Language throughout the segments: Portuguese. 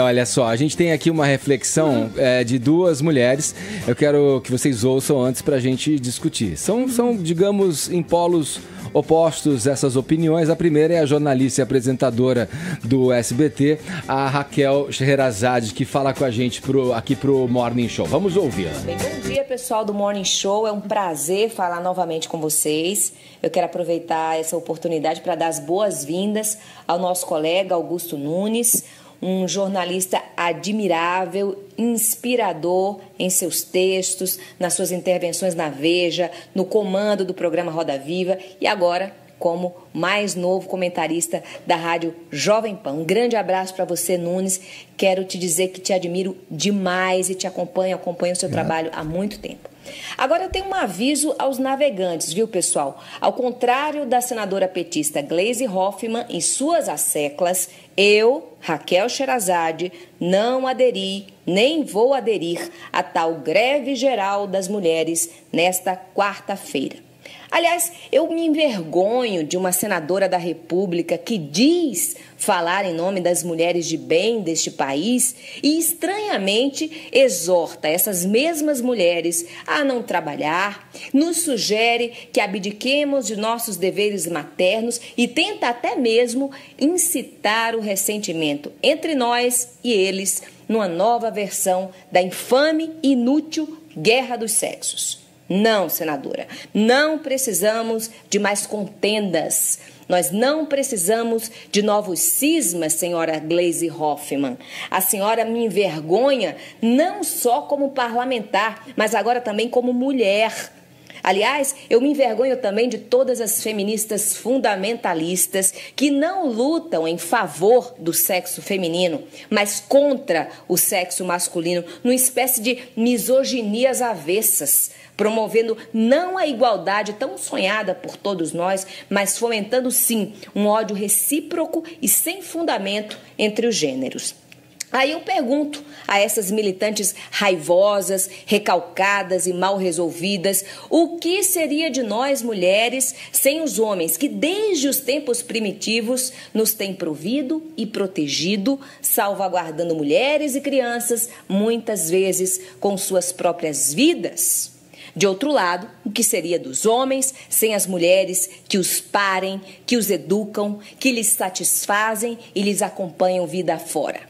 Olha só, a gente tem aqui uma reflexão é, de duas mulheres. Eu quero que vocês ouçam antes para a gente discutir. São, são, digamos, em polos opostos essas opiniões. A primeira é a jornalista e apresentadora do SBT, a Raquel Sheherazade, que fala com a gente pro, aqui pro Morning Show. Vamos ouvir. Bom dia, pessoal do Morning Show. É um prazer falar novamente com vocês. Eu quero aproveitar essa oportunidade para dar as boas-vindas ao nosso colega Augusto Nunes um jornalista admirável, inspirador em seus textos, nas suas intervenções na Veja, no comando do programa Roda Viva. E agora como mais novo comentarista da Rádio Jovem Pan. Um grande abraço para você, Nunes. Quero te dizer que te admiro demais e te acompanho, acompanho o seu trabalho há muito tempo. Agora eu tenho um aviso aos navegantes, viu, pessoal? Ao contrário da senadora petista Gleisi Hoffmann em suas asseclas, eu, Raquel Sherazade, não aderi, nem vou aderir a tal greve geral das mulheres nesta quarta-feira. Aliás, eu me envergonho de uma senadora da República que diz falar em nome das mulheres de bem deste país e estranhamente exorta essas mesmas mulheres a não trabalhar, nos sugere que abdiquemos de nossos deveres maternos e tenta até mesmo incitar o ressentimento entre nós e eles numa nova versão da infame e inútil Guerra dos Sexos. Não, senadora, não precisamos de mais contendas. Nós não precisamos de novos cismas, senhora Glaze Hoffman. A senhora me envergonha não só como parlamentar, mas agora também como mulher. Aliás, eu me envergonho também de todas as feministas fundamentalistas que não lutam em favor do sexo feminino, mas contra o sexo masculino, numa espécie de misoginias avessas, promovendo não a igualdade tão sonhada por todos nós, mas fomentando sim um ódio recíproco e sem fundamento entre os gêneros. Aí eu pergunto a essas militantes raivosas, recalcadas e mal resolvidas, o que seria de nós mulheres sem os homens que desde os tempos primitivos nos têm provido e protegido, salvaguardando mulheres e crianças, muitas vezes com suas próprias vidas? De outro lado, o que seria dos homens sem as mulheres que os parem, que os educam, que lhes satisfazem e lhes acompanham vida fora?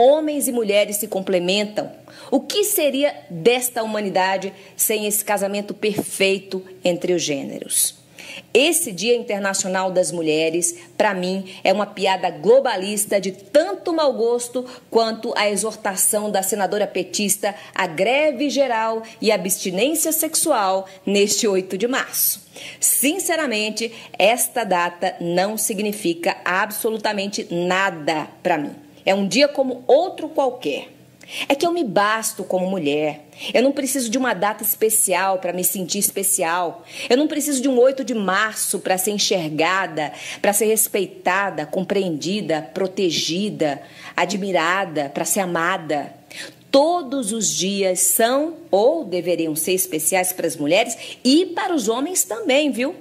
Homens e mulheres se complementam. O que seria desta humanidade sem esse casamento perfeito entre os gêneros? Esse Dia Internacional das Mulheres, para mim, é uma piada globalista de tanto mau gosto quanto a exortação da senadora petista à greve geral e abstinência sexual neste 8 de março. Sinceramente, esta data não significa absolutamente nada para mim. É um dia como outro qualquer. É que eu me basto como mulher. Eu não preciso de uma data especial para me sentir especial. Eu não preciso de um 8 de março para ser enxergada, para ser respeitada, compreendida, protegida, admirada, para ser amada. Todos os dias são ou deveriam ser especiais para as mulheres e para os homens também, viu?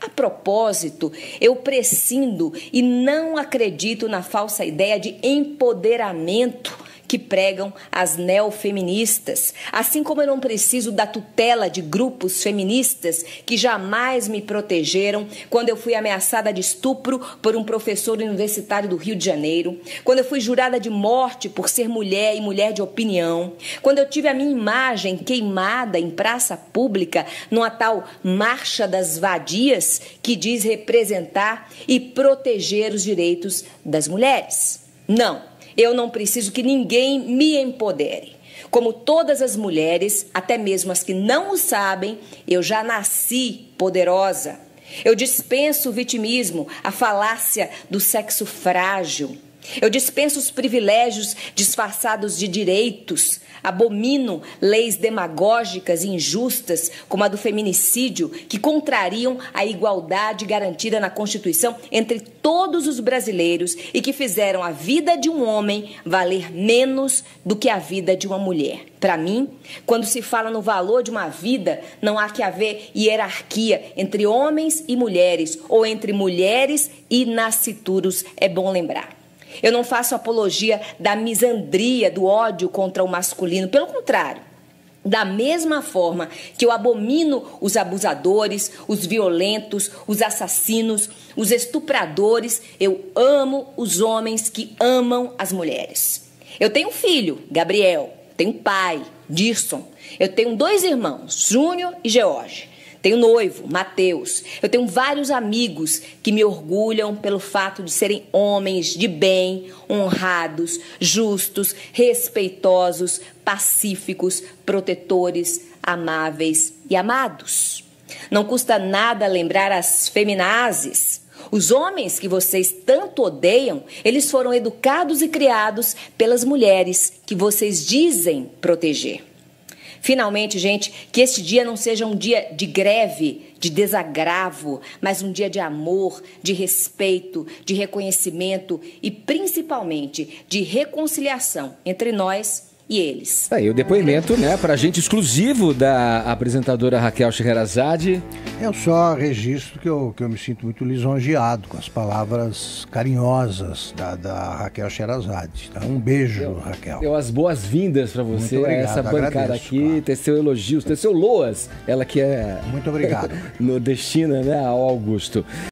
A propósito, eu prescindo e não acredito na falsa ideia de empoderamento que pregam as neofeministas, assim como eu não preciso da tutela de grupos feministas que jamais me protegeram quando eu fui ameaçada de estupro por um professor universitário do Rio de Janeiro, quando eu fui jurada de morte por ser mulher e mulher de opinião, quando eu tive a minha imagem queimada em praça pública numa tal marcha das vadias que diz representar e proteger os direitos das mulheres. Não. Eu não preciso que ninguém me empodere. Como todas as mulheres, até mesmo as que não o sabem, eu já nasci poderosa. Eu dispenso o vitimismo, a falácia do sexo frágil. Eu dispenso os privilégios disfarçados de direitos, abomino leis demagógicas e injustas, como a do feminicídio, que contrariam a igualdade garantida na Constituição entre todos os brasileiros e que fizeram a vida de um homem valer menos do que a vida de uma mulher. Para mim, quando se fala no valor de uma vida, não há que haver hierarquia entre homens e mulheres ou entre mulheres e nascituros, é bom lembrar. Eu não faço apologia da misandria, do ódio contra o masculino. Pelo contrário. Da mesma forma que eu abomino os abusadores, os violentos, os assassinos, os estupradores, eu amo os homens que amam as mulheres. Eu tenho um filho, Gabriel, tenho pai, Dirson. Eu tenho dois irmãos, Júnior e George. Tenho noivo, Mateus. Eu tenho vários amigos que me orgulham pelo fato de serem homens de bem, honrados, justos, respeitosos, pacíficos, protetores, amáveis e amados. Não custa nada lembrar as feminazes. Os homens que vocês tanto odeiam, eles foram educados e criados pelas mulheres que vocês dizem proteger. Finalmente, gente, que este dia não seja um dia de greve, de desagravo, mas um dia de amor, de respeito, de reconhecimento e principalmente de reconciliação entre nós e eles. Aí o depoimento, né, para gente exclusivo da apresentadora Raquel Scheherazade. Eu só registro que eu, que eu me sinto muito lisonjeado com as palavras carinhosas da, da Raquel Scheherazade. Tá? Um beijo, eu, Raquel. Deu as boas-vindas para você, obrigado, essa bancada agradeço, aqui, claro. ter seu elogio, ter seu loas, ela que é Muito obrigado. nordestina, né, ao Augusto.